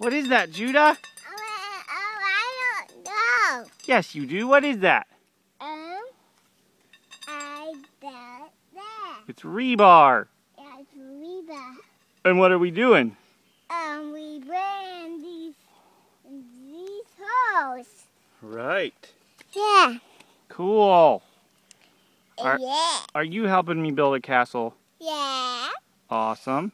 What is that, Judah? Oh, I don't know. Yes, you do. What is that? Um, I bet that. It's rebar. Yeah, it's rebar. And what are we doing? Um, we ran these these holes. Right. Yeah. Cool. Are- Yeah. Are you helping me build a castle? Yeah. Awesome.